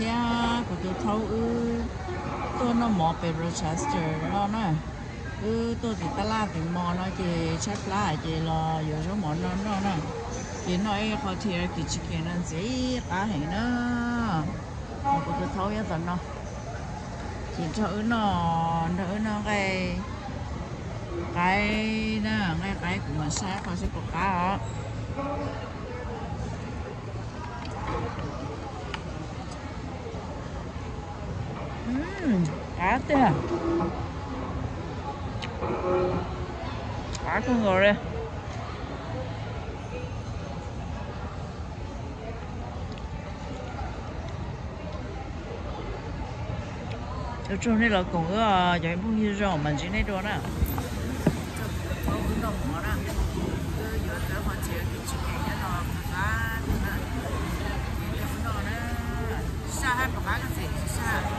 Dạ, thia có tôi thâu ư. Tôi nó mò về Rochester đó nè ư tôi thì ta la thì mò nó chỉ chắc lá chỉ là giờ số mò nó nó nè chỉ nói có thể cái chỉ cái nó dễ, cá hình nó mà có tôi thâu nhất tận nó. Chỉ cho ư nó nó nó cái cái nè cái cái của mình sẽ có sẽ có cá đó. 음, 아뜨. 아픈 거래. nói chung đây là cũng có những phong như rồi mình chỉ này đó nè xa hai một cái gì xa nó theo chị nhà nhà nó lại chỉ đâu rồi không chỉ cá người là cá nhở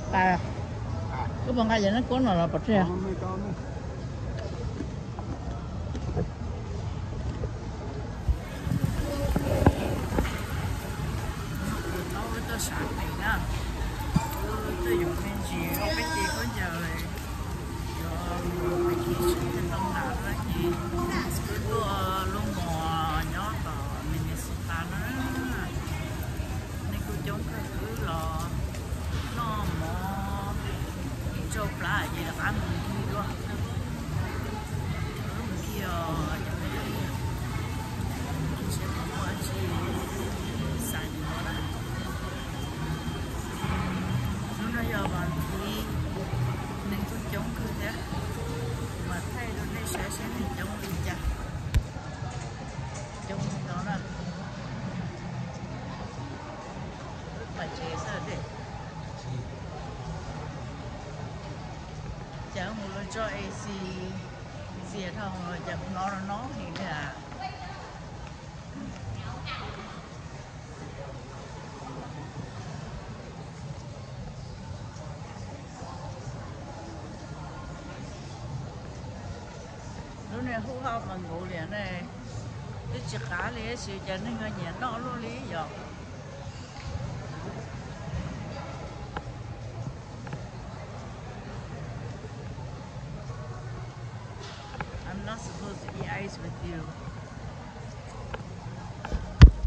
à cái bằng cái gì nó có nó là bật ra nó tôi ăn thịt luôn kia cho AC xe thông rồi chẳng nó nó nó thì là lúc này hú hao mà ngủ liền này cái chiếc khá lý sự cho nên người nhẹ nó luôn lý dọc supposed to eat ice with you.